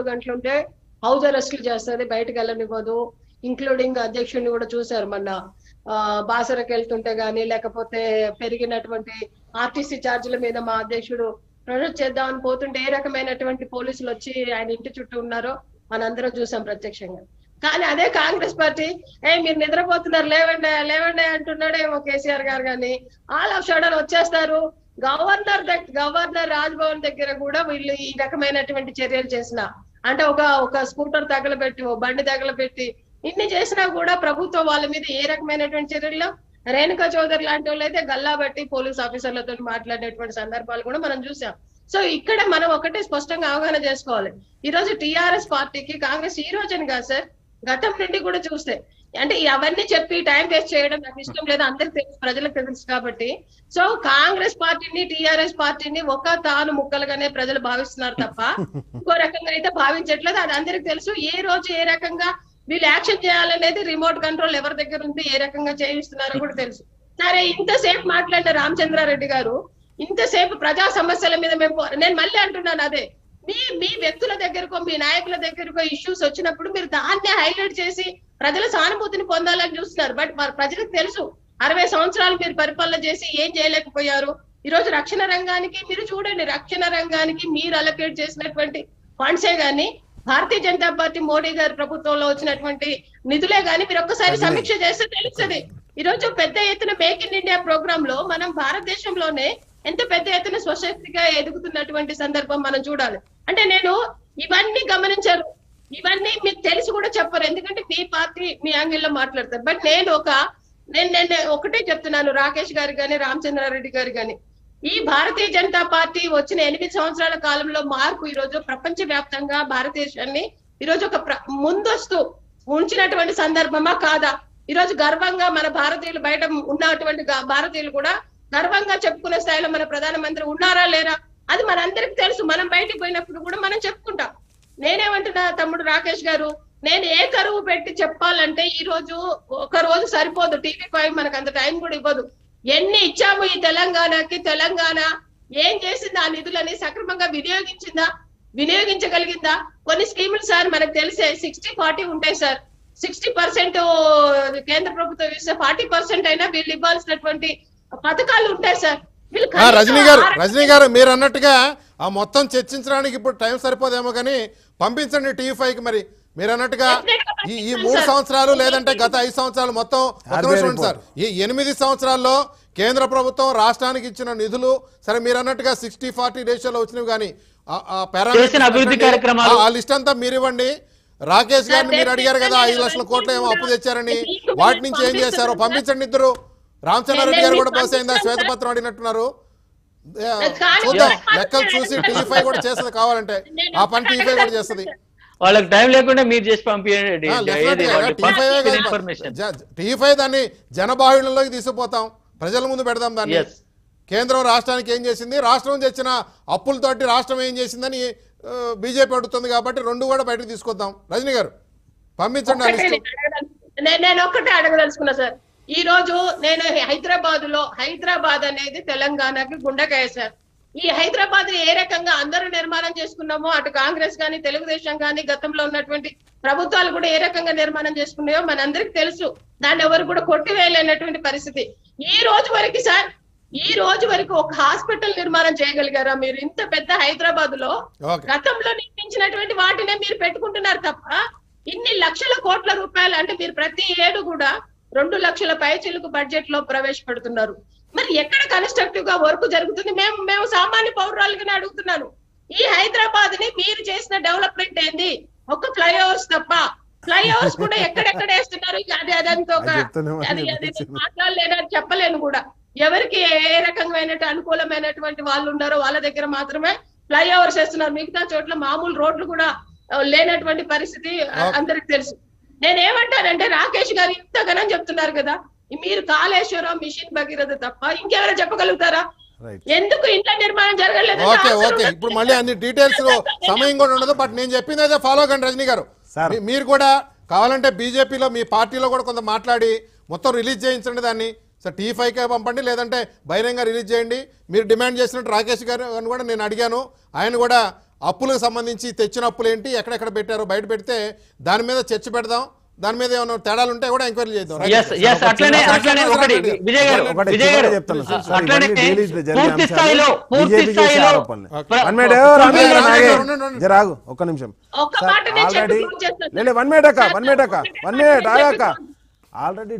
మూడు గంటలు ఉంటే హౌస్ అరెస్ట్లు చేస్తుంది బయటకు వెళ్ళనివ్వదు. ఇంక్లూడింగ్ అధ్యక్షుడిని కూడా చూశారు మొన్న. ఆ, బాసరకు వెళ్తుంటే గానీ లేకపోతే పెరిగినటువంటి ఆర్టీసీ ఛార్జీల మీద మా అధ్యక్షుడు ప్రొజెక్ట్ చేద్దామని పోతుంటే ఏ రకమైనటువంటి పోలీసులు వచ్చి ఆయన ఇంటి చుట్టూ ఉన్నారో మనందరం చూసాం ప్రత్యక్షంగా. కానీ అదే కాంగ్రెస్ పార్టీ ఏ మీరు నిద్రపోతున్నారు లేవండి లేవండి అంటున్నాడేమో కేసీఆర్ గారు కానీ ఆల్ ఆఫ్ షడన్ వచ్చేస్తారు. గవర్నర్ దగ్గ- గవర్నర్ రాజ్భవన్ దగ్గర కూడా వీళ్ళు ఈ రకమైనటువంటి చర్యలు చేసిన అంటే ఒక ఒక స్కూటర్ తగలబెట్టి ఓ బండి తగలబెట్టి ఇన్ని చేసినా కూడా ప్రభుత్వం వాళ్ళ మీద ఏ రకమైనటువంటి చర్యలు? రేణుకా చౌదరి లాంటి వాళ్ళు అయితే గల్లా బట్టి పోలీస్ ఆఫీసర్లతో మాట్లాడేటువంటి సందర్భాలు కూడా మనం చూసాం. సో ఇక్కడ మనం ఒకటే స్పష్టంగా అవగాహన చేసుకోవాలి. ఈ రోజు టిఆర్ఎస్ పార్టీకి కాంగ్రెస్ ఈ రోజుని కాదు సార్ గతం నుండి కూడా చూస్తే. అంటే ఎవరిని అవన్నీ చెప్పి టైం వేస్ట్ చేయడం నాకు ఇష్టం లేదు. అందరికి తెలుసు ప్రజలకు తెలుసు కాబట్టి. సో కాంగ్రెస్ పార్టీని టిఆర్ఎస్ పార్టీని ఒక తాను ముక్కలుగానే ప్రజలు భావిస్తున్నారు తప్ప ఇంకో రకంగా అయితే భావించట్లేదు. అది అందరికి తెలుసు. ఏ రోజు ఏ రకంగా వీళ్ళు యాక్షన్ చేయాలనేది రిమోట్ కంట్రోల్ ఎవరి దగ్గర ఉంది ఏ రకంగా చేయిస్తున్నారో కూడా తెలుసు. సరే ఇంతసేపు మాట్లాడిన రామచంద్రారెడ్డి గారు ఇంతసేపు ప్రజా సమస్యల మీద మేము నేను మళ్ళీ అంటున్నాను అదే. మీ మీ వ్యక్తుల దగ్గరకో మీ నాయకుల దగ్గరకో ఇష్యూస్ వచ్చినప్పుడు మీరు దాన్నే హైలైట్ చేసి ప్రజల సానుభూతిని పొందాలని చూస్తున్నారు. బట్ మరి ప్రజలకు తెలుసు అరవై సంవత్సరాలు మీరు పరిపాలన చేసి ఏం చేయలేకపోయారు. ఈ రోజు రక్షణ రంగానికి మీరు చూడండి రక్షణ రంగానికి మీరు అలొకేట్ చేసినటువంటి ఫండ్సే గాని భారతీయ జనతా పార్టీ మోడీ గారి ప్రభుత్వంలో వచ్చినటువంటి నిధులే గాని మీరు ఒక్కసారి. సమీక్ష చేస్తే తెలుస్తుంది. ఈ రోజు పెద్ద ఎత్తున మేక్ ఇన్ ఇండియా ప్రోగ్రామ్లో మనం భారతదేశంలోనే ఎంత పెద్ద ఎత్తున స్వశక్తిగా ఎదుగుతున్నటువంటి సందర్భం మనం చూడాలి. అంటే నేను ఇవన్నీ గమనించారు. ఇవన్నీ మీకు తెలిసి కూడా చెప్పరు. ఎందుకంటే మీ పార్టీ మీ యాంగిల్లో మాట్లాడతారు. బట్ నేను ఒక నేను నేను ఒకటే చెప్తున్నాను రాకేష్ గారు కానీ రామచంద్రారెడ్డి గారు కానీ ఈ భారతీయ జనతా పార్టీ వచ్చిన ఎనిమిది సంవత్సరాల కాలంలో మార్పు ఈ రోజు ప్రపంచ వ్యాప్తంగా భారతదేశాన్ని ఈ రోజు ఒక ముందస్తు ఉంచినటువంటి సందర్భమా కాదా? ఈ రోజు గర్వంగా మన భారతీయులు బయట ఉన్నటువంటి భారతీయులు కూడా గర్వంగా చెప్పుకునే స్థాయిలో మన ప్రధానమంత్రి ఉన్నారా లేరా? అది మనందరికి తెలుసు. మనం బయటికి పోయినప్పుడు కూడా మనం చెప్పుకుంటాం. నేనేమంటున్నా తమ్ముడు రాకేష్ గారు నేను ఏ కరువు పెట్టి చెప్పాలంటే ఈ రోజు ఒక రోజు సరిపోదు. టీవీ ఫైవ్ మనకు అంత టైం కూడా ఇవ్వదు. ఎన్ని ఇచ్చాము ఈ తెలంగాణకి? తెలంగాణ ఏం చేసింది? ఆ నిధులని సక్రమంగా వినియోగించిందా? వినియోగించగలిగిందా? కొన్ని స్కీములు సార్ మనకు తెలిసే సిక్స్టీ ఫార్టీ ఉంటాయి సార్. సిక్స్టీ పర్సెంట్ కేంద్ర ప్రభుత్వం ఇస్తే ఫార్టీ పర్సెంట్ అయినా వీళ్ళు ఇవ్వాల్సినటువంటి పథకాలు ఉంటాయి సార్. రజనీ గారు రజనీ గారు మీరు అన్నట్టుగా ఆ మొత్తం చర్చించడానికి ఇప్పుడు టైం సరిపోదేమో కానీ పంపించండి టీవీ ఫైవ్కి మరి. మీరు అన్నట్టుగా ఈ ఈ మూడు సంవత్సరాలు లేదంటే గత ఐదు సంవత్సరాలు మొత్తం సార్. ఈ ఎనిమిది సంవత్సరాల్లో కేంద్ర ప్రభుత్వం రాష్ట్రానికి ఇచ్చిన నిధులు సరే మీరు అన్నట్టుగా సిక్స్టీ ఫార్టీ రేషియోలో వచ్చినవి కానీ ఆ లిస్ట్ అంతా మీరు ఇవ్వండి. రాకేష్ గారిని మీరు అడిగారు కదా ఐదు లక్షల కోట్లు ఏమో అప్పు తెచ్చారని. వాటి నుంచి ఏం చేశారో పంపించండి ఇద్దరు. రామచంద్రారెడ్డి గారు కూడా బస్ అయిందా శ్వేతపత్రం అడిగినట్టున్నారు చూద్దాం. లెక్కలు చూసి టీవీ ఫైవ్ కూడా చేస్తుంది కావాలంటే ఆ పని టీవీ ఫైవ్ కూడా చేస్తుంది. వాళ్ళకి టైం లేకుండా మీరు చేసి పంపించండి ఫైవ్ దాన్ని జనబాహుళ్యంలోకి తీసుకుపోతాం. ప్రజల ముందు పెడదాం దాన్ని. కేంద్రం రాష్ట్రానికి ఏం చేసింది? రాష్ట్రం తెచ్చిన అప్పులతోటి రాష్ట్రం ఏం చేసిందని బీజేపీ అడుగుతుంది కాబట్టి రెండు కూడా బయటకు తీసుకొద్దాం. రజనీ గారు పంపించండి నేను ఒక్కటే అడగదలుచుకున్నా సార్. ఈ రోజు నేను హైదరాబాద్లో హైదరాబాద్ అనేది తెలంగాణకి గుండెకాయ సార్. ఈ హైదరాబాద్ ఏ రకంగా అందరూ నిర్మాణం చేసుకున్నామో అటు కాంగ్రెస్ కానీ తెలుగుదేశం కానీ గతంలో ఉన్నటువంటి ప్రభుత్వాలు కూడా ఏ రకంగా నిర్మాణం చేసుకున్నాయో మనందరికి తెలుసు. దాన్ని ఎవరు కూడా కొట్టివేయలేనటువంటి పరిస్థితి. ఈ రోజు వరకు సార్ ఈ రోజు వరకు ఒక హాస్పిటల్ నిర్మాణం చేయగలిగారా మీరు? ఇంత పెద్ద హైదరాబాద్లో గతంలో నిర్మించినటువంటి వాటినే మీరు పెట్టుకుంటున్నారు తప్ప ఇన్ని లక్షల కోట్ల రూపాయలు అంటే మీరు ప్రతి ఏడు కూడా రెండు లక్షల పైచీలకు బడ్జెట్లో ప్రవేశపెడుతున్నారు. మరి ఎక్కడ కన్స్ట్రక్టివ్గా వర్క్ జరుగుతుంది? మేము మేము సామాన్య పౌరురాలుగానే అడుగుతున్నాను. ఈ హైదరాబాద్ని మీరు చేసిన డెవలప్మెంట్ ఏంది? ఒక ఫ్లైఓవర్స్ తప్ప. ఫ్లైఓవర్స్ కూడా ఎక్కడెక్కడ వేస్తున్నారు? అది అదంతా ఒక అది అది. మాట్లాడలేనని చెప్పలేను కూడా. ఎవరికి ఏ రకమైన అనుకూలమైనటువంటి వాళ్ళు ఉన్నారో వాళ్ళ దగ్గర మాత్రమే ఫ్లైఓవర్స్ వేస్తున్నారు. మిగతా చోట్ల మామూలు రోడ్లు కూడా లేనటువంటి పరిస్థితి. అందరికి తెలుసు. నేను ఏమంటానంటే రాకేష్ గారు ఇంతగానం చెప్తున్నారు కదా. మీరు కాళేశ్వరం మిషన్ భగీరథ తప్ప ఇంకెవరో చెప్పగలుగుతారా? రైట్ ఎందుకు ఇంట్లో నిర్మాణం జరగలేదు ఓకే ఓకే. ఇప్పుడు మళ్ళీ అన్ని డీటెయిల్స్ సమయం కూడా ఉండదు బట్ నేను చెప్పింది అయితే ఫాలో కండి రజనీ గారు. మీరు కూడా కావాలంటే బీజేపీలో మీ పార్టీలో కూడా కొంత మాట్లాడి మొత్తం రిలీజ్ చేయించండి దాన్ని. సార్ టీ ఫైవ్కే పంపండి లేదంటే బహిరంగ రిలీజ్ చేయండి. మీరు డిమాండ్ చేసినట్టు రాకేష్ గారు అని కూడా నేను అడిగాను. ఆయన కూడా అప్పులకు సంబంధించి తెచ్చిన అప్పులు ఏంటి ఎక్కడెక్కడ పెట్టారో బయట పెడితే దాని మీద చర్చ పెడదాం దాని మీద ఏమైనా తేడాలు ఉంటే కూడా ఎంక్వైరీ చేద్దాం. ఆగు, ఒక్క నిమిషం. ఆల్రెడీ వన్ మినిట్ అక్క వన్ మినిట్ అక్క సార్, వన్ మినిట్ ఆగాక. ఆల్రెడీ